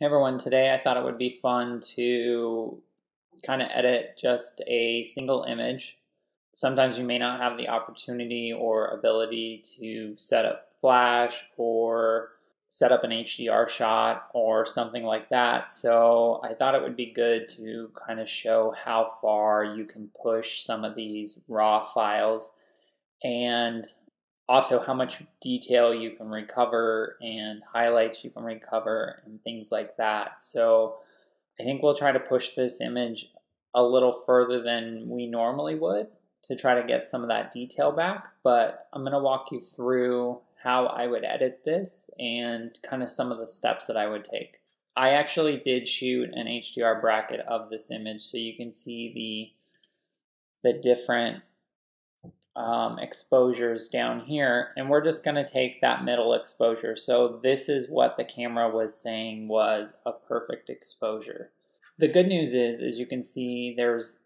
Hey everyone, today I thought it would be fun to kind of edit just a single image. Sometimes you may not have the opportunity or ability to set up flash or set up an HDR shot or something like that. So I thought it would be good to kind of show how far you can push some of these raw files and also how much detail you can recover and highlights you can recover and things like that. So I think we'll try to push this image a little further than we normally would to try to get some of that detail back, but I'm going to walk you through how I would edit this and kind of some of the steps that I would take. I actually did shoot an HDR bracket of this image so you can see the the different um, exposures down here and we're just going to take that middle exposure. So this is what the camera was saying was a perfect exposure. The good news is, as you can see, there's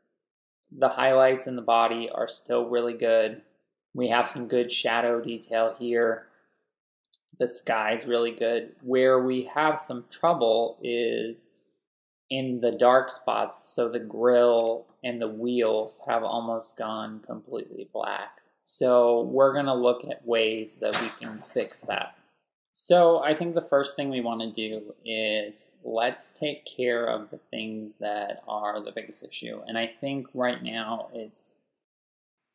the highlights in the body are still really good. We have some good shadow detail here. The sky is really good. Where we have some trouble is in the dark spots, so the grill and the wheels have almost gone completely black. So we're going to look at ways that we can fix that. So I think the first thing we want to do is let's take care of the things that are the biggest issue. And I think right now it's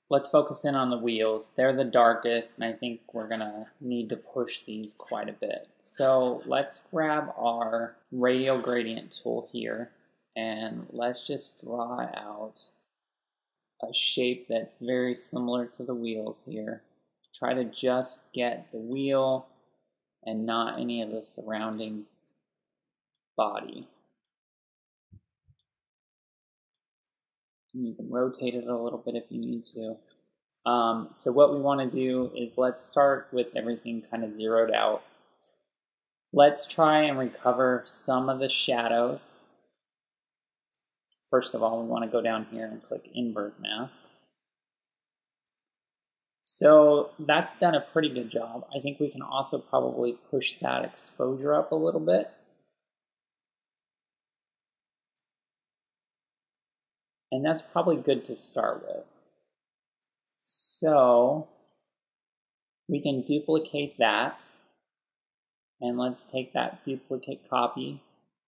let's focus in on the wheels. They're the darkest, and I think we're gonna need to push these quite a bit. So let's grab our radial gradient tool here, and let's just draw out a shape that's very similar to the wheels here. Try to just get the wheel and not any of the surrounding body. You can rotate it a little bit if you need to. Um, so what we want to do is let's start with everything kind of zeroed out. Let's try and recover some of the shadows. First of all, we want to go down here and click invert mask. So that's done a pretty good job. I think we can also probably push that exposure up a little bit. And that's probably good to start with. So we can duplicate that. And let's take that duplicate copy,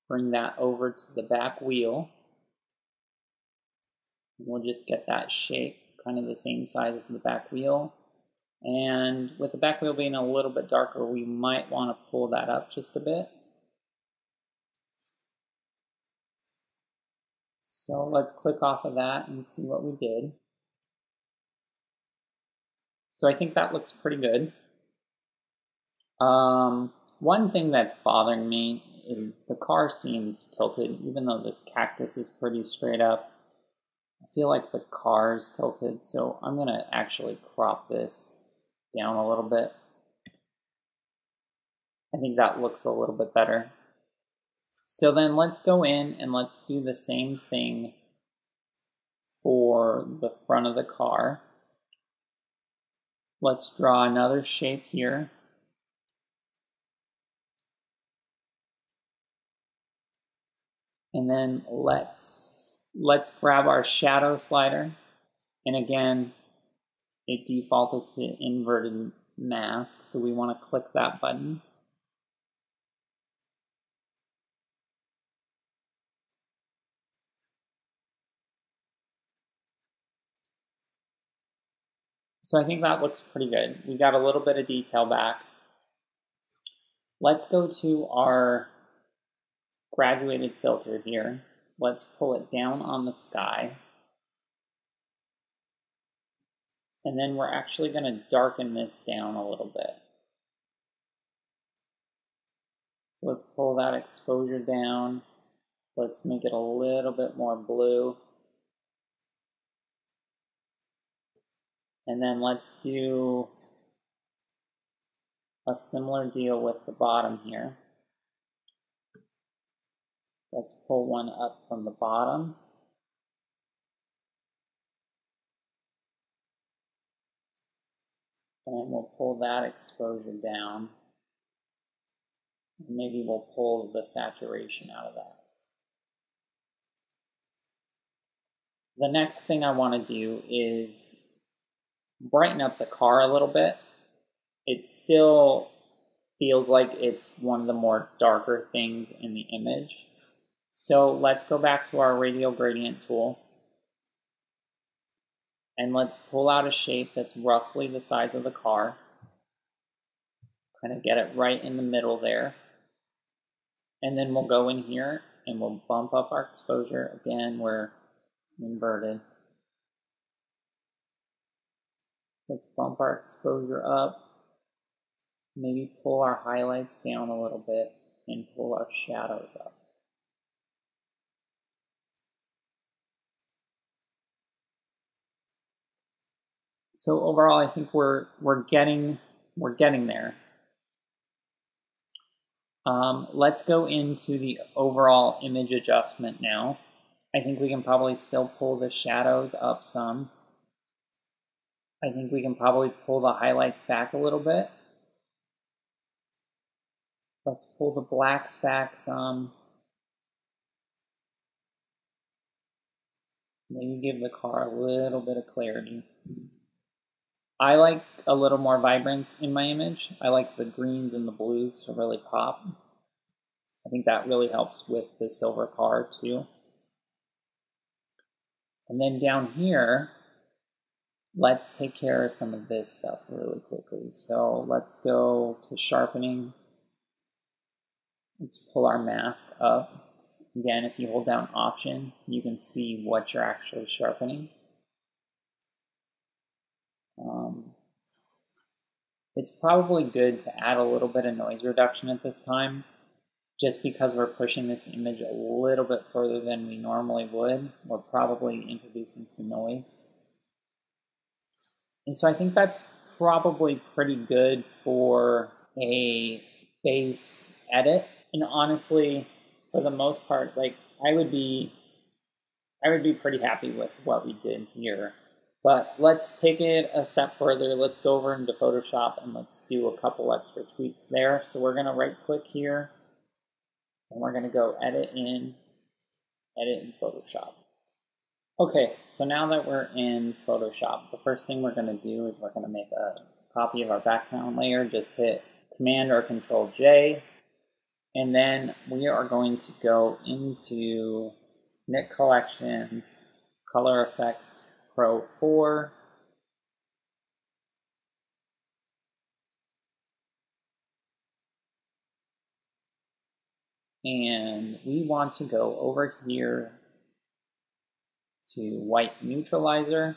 bring that over to the back wheel. We'll just get that shape kind of the same size as the back wheel. And with the back wheel being a little bit darker, we might want to pull that up just a bit. So let's click off of that and see what we did. So I think that looks pretty good. Um, one thing that's bothering me is the car seems tilted, even though this cactus is pretty straight up. I feel like the car is tilted, so I'm going to actually crop this down a little bit. I think that looks a little bit better. So then let's go in and let's do the same thing for the front of the car. Let's draw another shape here. And then let's let's grab our shadow slider. And again, it defaulted to inverted mask, so we want to click that button. So I think that looks pretty good. We got a little bit of detail back. Let's go to our graduated filter here. Let's pull it down on the sky. And then we're actually going to darken this down a little bit. So let's pull that exposure down. Let's make it a little bit more blue. And then let's do a similar deal with the bottom here. Let's pull one up from the bottom. And we'll pull that exposure down. Maybe we'll pull the saturation out of that. The next thing I want to do is brighten up the car a little bit. It still feels like it's one of the more darker things in the image. So let's go back to our radial gradient tool. And let's pull out a shape that's roughly the size of the car. Kind of get it right in the middle there. And then we'll go in here and we'll bump up our exposure. Again, we're inverted. Let's bump our exposure up. Maybe pull our highlights down a little bit and pull our shadows up. So overall, I think we're we're getting we're getting there. Um, let's go into the overall image adjustment now. I think we can probably still pull the shadows up some. I think we can probably pull the highlights back a little bit. Let's pull the blacks back some. Maybe give the car a little bit of clarity. I like a little more vibrance in my image. I like the greens and the blues to really pop. I think that really helps with the silver car too. And then down here, let's take care of some of this stuff really quickly. So let's go to sharpening. Let's pull our mask up. Again, if you hold down Option, you can see what you're actually sharpening. Um, it's probably good to add a little bit of noise reduction at this time, just because we're pushing this image a little bit further than we normally would. We're probably introducing some noise. And so I think that's probably pretty good for a base edit. And honestly, for the most part, like I would be I would be pretty happy with what we did here. But let's take it a step further. Let's go over into Photoshop and let's do a couple extra tweaks there. So we're going to right click here and we're going to go edit in, edit in Photoshop. Okay, so now that we're in Photoshop, the first thing we're going to do is we're going to make a copy of our background layer. Just hit Command or Control J. And then we are going to go into Nik Collections, Color Efex Pro 4. And we want to go over here to white neutralizer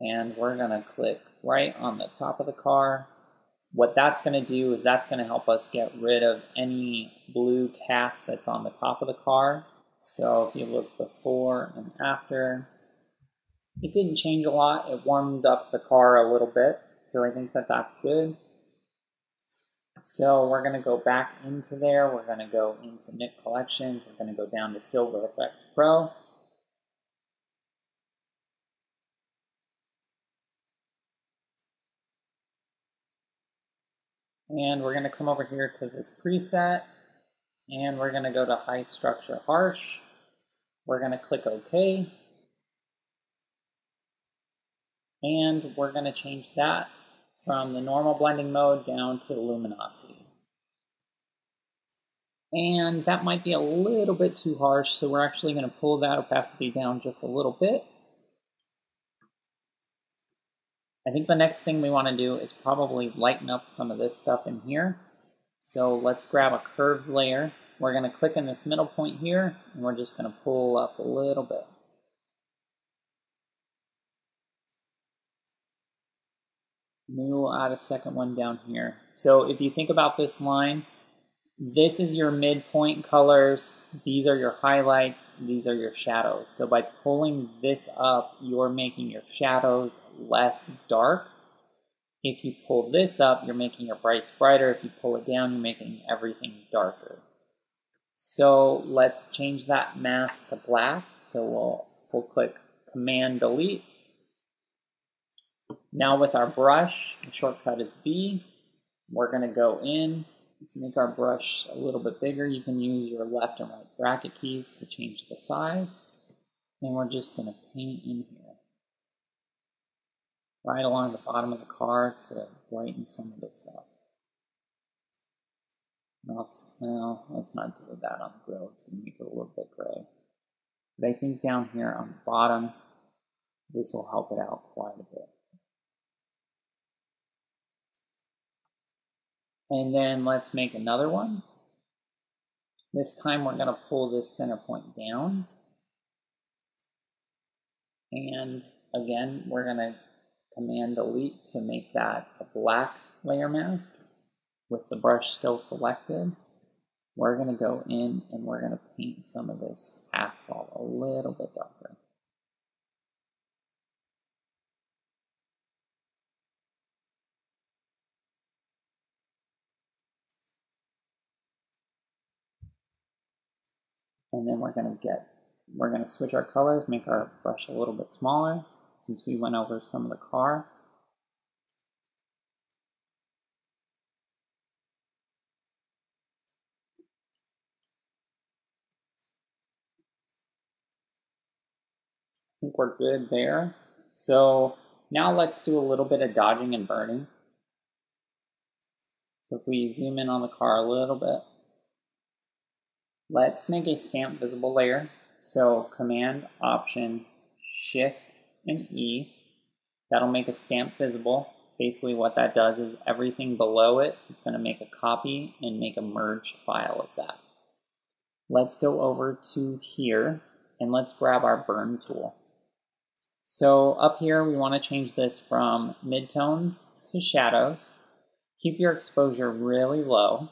and we're to click right on the top of the car. What that's to do is that's to help us get rid of any blue cast that's on the top of the car. So if you look before and after, it didn't change a lot. It warmed up the car a little bit, so I think that that's good. So we're to go back into there. We're to go into Nik Collections. We're to go down to Silver Efex Pro. And we're going to come over here to this preset. And we're going to go to High Structure Harsh. We're going to click OK. And we're going to change that from the normal blending mode down to luminosity. And that might be a little bit too harsh, so we're actually going to pull that opacity down just a little bit. I think the next thing we want to do is probably lighten up some of this stuff in here. So let's grab a curves layer. We're going to click in this middle point here, and we're just going to pull up a little bit. Maybe we'll add a second one down here. So if you think about this line, this is your midpoint colors, these are your highlights, these are your shadows. So by pulling this up, you're making your shadows less dark. If you pull this up, you're making your brights brighter. If you pull it down, you're making everything darker. So let's change that mask to black. So we'll, we'll click Command Delete now with our brush, the shortcut is B. We're going to go in Let's make our brush a little bit bigger. You can use your left and right bracket keys to change the size. And we're just going to paint in here. Right along the bottom of the car to brighten some of this up. Well, let's not do that on the grill. It's going to make it a little bit gray. But I think down here on the bottom, this will help it out quite a bit. And then let's make another one. This time we're going to pull this center point down. And again, we're going to Command Delete to make that a black layer mask with the brush still selected. We're going to go in and we're going to paint some of this asphalt a little bit darker. And then we're going to get, we're going to switch our colors, make our brush a little bit smaller since we went over some of the car. I think we're good there. So now let's do a little bit of dodging and burning. So if we zoom in on the car a little bit, Let's make a stamp visible layer. So Command, Option, Shift, and E. That'll make a stamp visible. Basically what that does is everything below it, it's going to make a copy and make a merged file of that. Let's go over to here and let's grab our burn tool. So up here we want to change this from midtones to shadows. Keep your exposure really low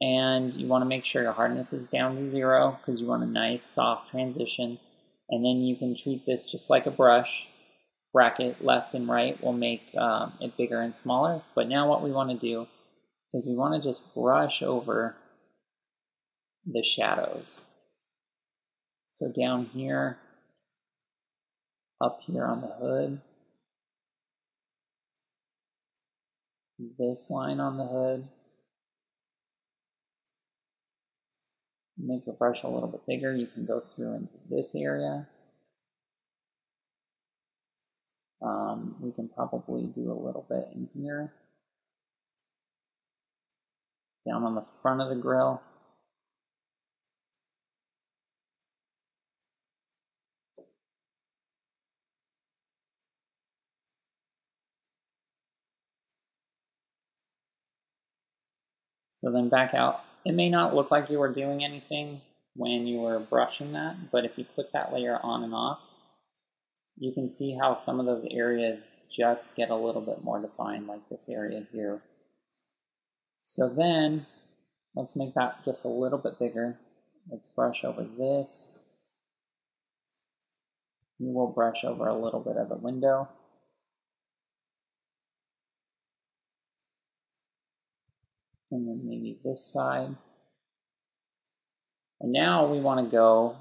and you want to make sure your hardness is down to zero because you want a nice soft transition. And then you can treat this just like a brush bracket left and right will make um, it bigger and smaller. But now what we want to do is we want to just brush over the shadows. So down here up here on the hood this line on the hood make your brush a little bit bigger, you can go through into this area. Um, we can probably do a little bit in here. Down on the front of the grill. So then back out it may not look like you were doing anything when you were brushing that, but if you click that layer on and off, you can see how some of those areas just get a little bit more defined, like this area here. So then, let's make that just a little bit bigger. Let's brush over this. We will brush over a little bit of the window. And then maybe this side. And now we want to go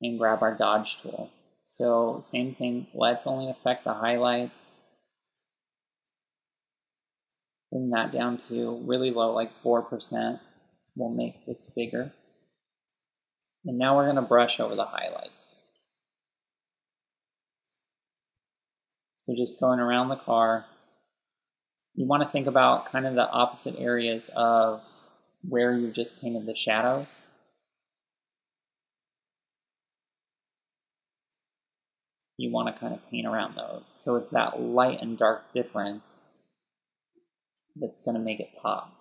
and grab our dodge tool. So same thing, let's only affect the highlights. Bring that down to really low, like 4%. We'll make this bigger. And now we're going to brush over the highlights. So just going around the car, you want to think about kind of the opposite areas of where you just painted the shadows. You want to kind of paint around those. So it's that light and dark difference that's going to make it pop.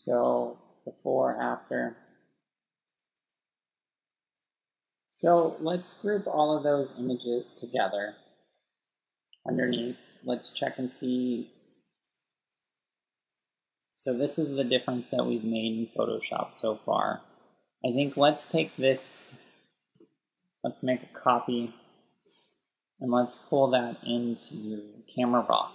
So before, after. So let's group all of those images together underneath. Let's check and see. So this is the difference that we've made in Photoshop so far. I think let's take this, let's make a copy, and let's pull that into Camera Raw.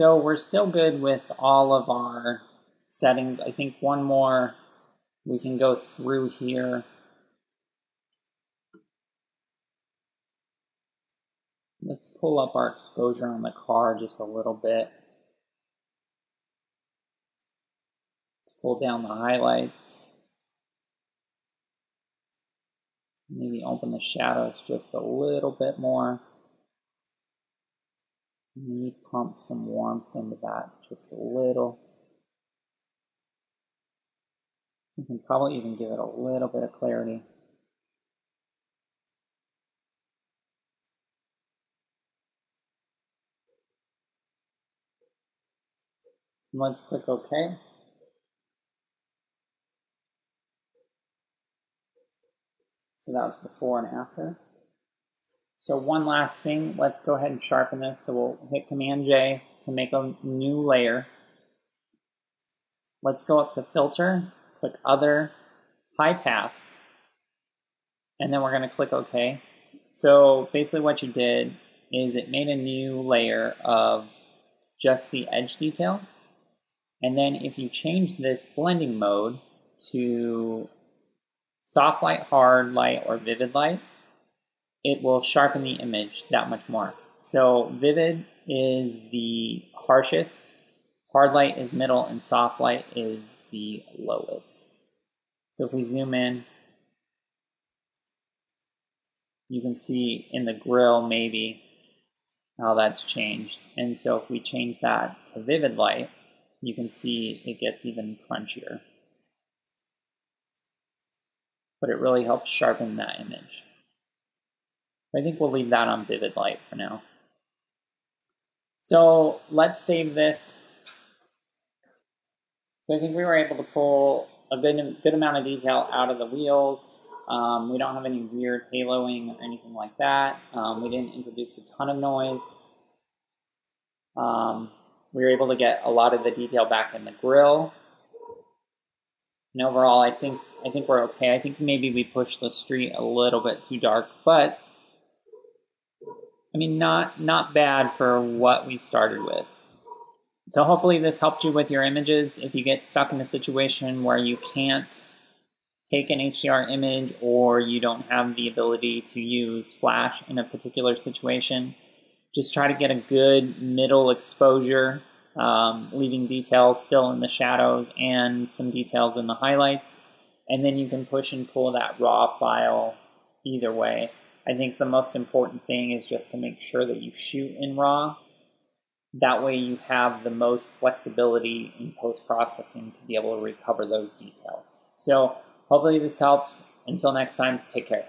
So we're still good with all of our settings. I think one more we can go through here. Let's pull up our exposure on the car just a little bit. Let's pull down the highlights. Maybe open the shadows just a little bit more. Maybe pump some warmth into that just a little. You can probably even give it a little bit of clarity. Let's click OK. So that was before and after. So one last thing, let's go ahead and sharpen this. So we'll hit Command J to make a new layer. Let's go up to Filter, click Other, High Pass, and then we're going to click OK. So basically what you did is it made a new layer of just the edge detail. And then if you change this blending mode to soft light, hard light, or vivid light, it will sharpen the image that much more. So vivid is the harshest, hard light is middle, and soft light is the lowest. So if we zoom in, you can see in the grill maybe how that's changed. And so if we change that to vivid light, you can see it gets even crunchier. But it really helps sharpen that image. I think we'll leave that on vivid light for now. So let's save this. So I think we were able to pull a good, good amount of detail out of the wheels. Um, we don't have any weird haloing or anything like that. Um, we didn't introduce a ton of noise. Um, we were able to get a lot of the detail back in the grill. And overall, I think I think we're okay. I think maybe we pushed the street a little bit too dark, but I mean, not not bad for what we started with. So hopefully this helped you with your images. If you get stuck in a situation where you can't take an HDR image or you don't have the ability to use Flash in a particular situation, just try to get a good middle exposure, um, leaving details still in the shadows and some details in the highlights. And then you can push and pull that raw file either way. I think the most important thing is just to make sure that you shoot in RAW. That way you have the most flexibility in post-processing to be able to recover those details. So hopefully this helps. Until next time, take care.